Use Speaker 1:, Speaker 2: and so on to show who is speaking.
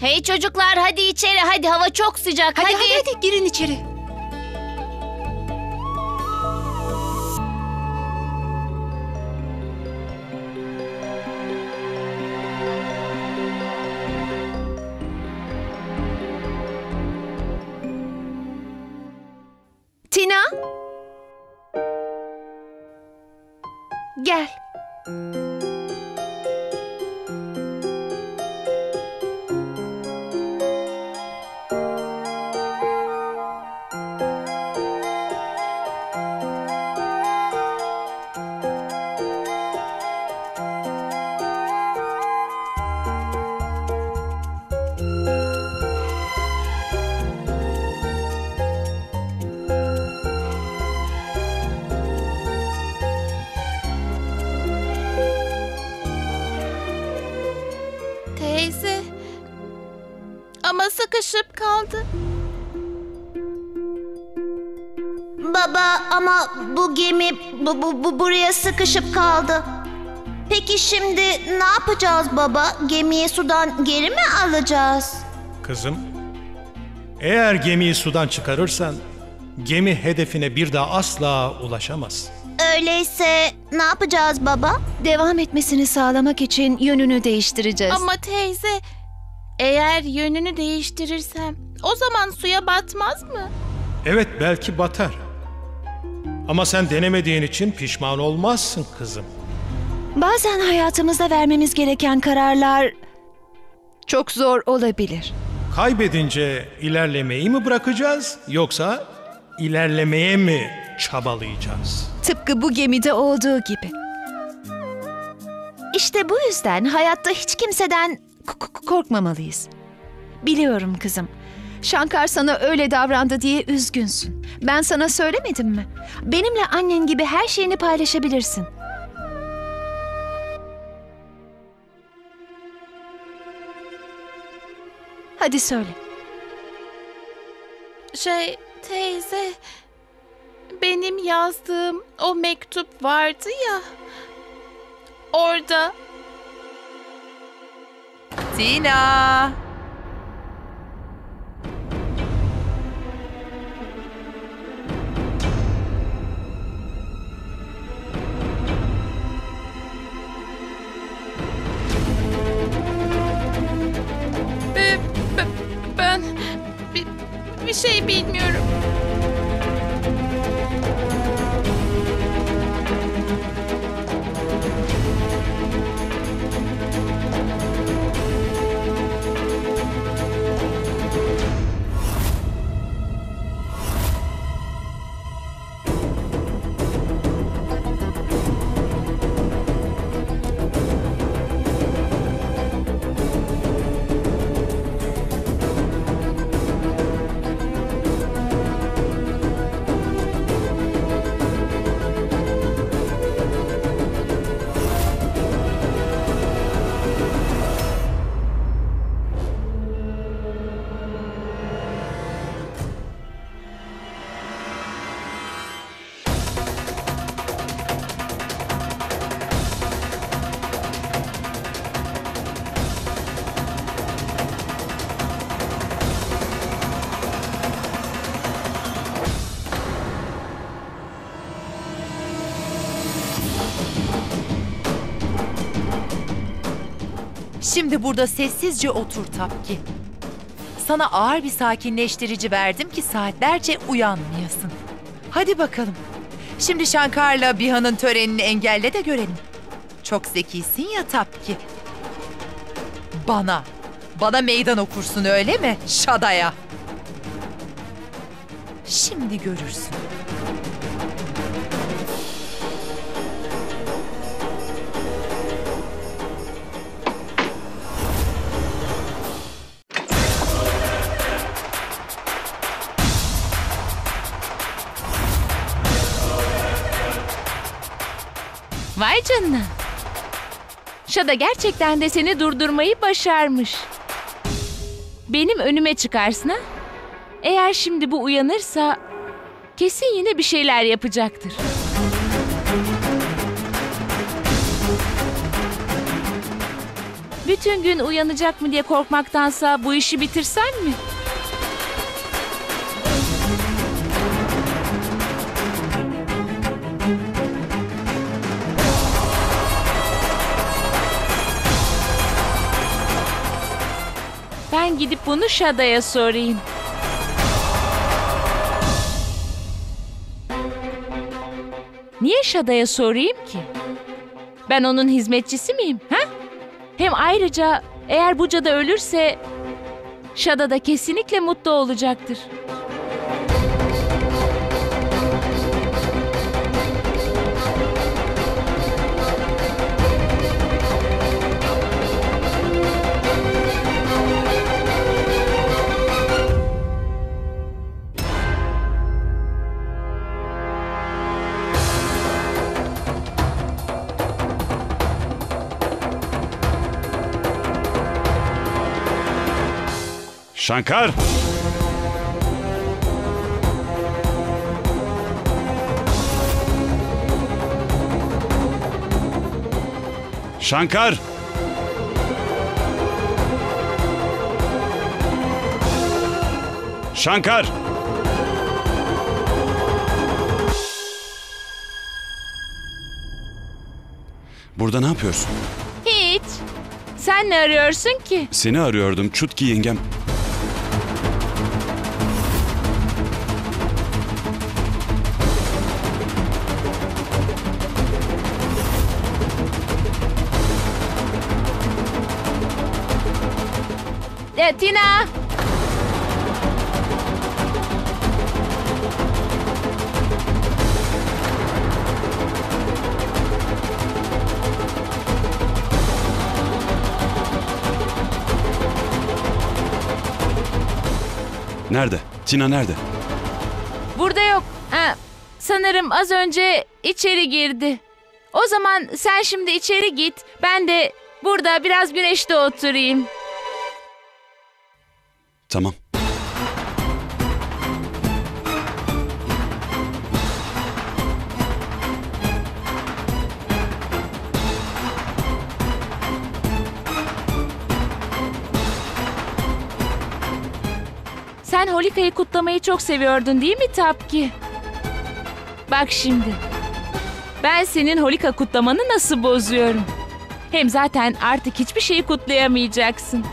Speaker 1: Hey çocuklar hadi içeri hadi hava çok sıcak
Speaker 2: Hadi
Speaker 1: hadi.
Speaker 2: hadi hadi, girin içeri. Tina. Gel.
Speaker 3: Ama sıkışıp kaldı.
Speaker 4: Baba ama bu gemi bu, bu, bu buraya sıkışıp kaldı. Peki şimdi ne yapacağız baba? Gemiyi sudan geri mi alacağız?
Speaker 5: Kızım, eğer gemiyi sudan çıkarırsan gemi hedefine bir daha asla ulaşamaz.
Speaker 4: Öyleyse ne yapacağız baba?
Speaker 2: Devam etmesini sağlamak için yönünü değiştireceğiz.
Speaker 3: Ama teyze, eğer yönünü değiştirirsem o zaman suya batmaz mı?
Speaker 5: Evet belki batar. Ama sen denemediğin için pişman olmazsın kızım.
Speaker 2: Bazen hayatımızda vermemiz gereken kararlar çok zor olabilir.
Speaker 5: Kaybedince ilerlemeyi mi bırakacağız yoksa ilerlemeye mi çabalayacağız?
Speaker 2: Tıpkı bu gemide olduğu gibi. İşte bu yüzden hayatta hiç kimseden korkmamalıyız. Biliyorum kızım. Shankar sana öyle davrandı diye üzgünsün. Ben sana söylemedim mi? Benimle annen gibi her şeyini paylaşabilirsin. Hadi söyle.
Speaker 3: Şey, teyze, benim yazdığım o mektup vardı ya. Orada
Speaker 6: Tina!
Speaker 3: be- be- ben bir şey bilmiyorum.
Speaker 6: Şimdi burada sessizce otur Tapki. Sana ağır bir sakinleştirici verdim ki saatlerce uyanmayasın. Hadi bakalım. Şimdi Şankar'la Biha'nın törenini engelle de görelim. Çok zekisin ya Tapki. Bana, bana meydan okursun öyle mi? Şadaya. Şimdi görürsün.
Speaker 1: Vay canına. Şada gerçekten de seni durdurmayı başarmış. Benim önüme çıkarsın ha? Eğer şimdi bu uyanırsa kesin yine bir şeyler yapacaktır. Bütün gün uyanacak mı diye korkmaktansa bu işi bitirsen mi? Ben gidip bunu Şada'ya sorayım. Niye Şada'ya sorayım ki? Ben onun hizmetçisi miyim? Ha? Hem ayrıca eğer bu cadı ölürse Şada da kesinlikle mutlu olacaktır.
Speaker 7: Şankar! Şankar! Şankar! Burada ne yapıyorsun?
Speaker 1: Hiç. Sen ne arıyorsun ki?
Speaker 7: Seni arıyordum Çutki yengem.
Speaker 1: Tina!
Speaker 7: Nerede? Tina nerede?
Speaker 1: Burada yok. Ha, sanırım az önce içeri girdi. O zaman sen şimdi içeri git. Ben de burada biraz güneşte oturayım.
Speaker 7: Tamam.
Speaker 1: Sen Holika'yı kutlamayı çok seviyordun değil mi Tapki? Bak şimdi. Ben senin Holika kutlamanı nasıl bozuyorum? Hem zaten artık hiçbir şeyi kutlayamayacaksın.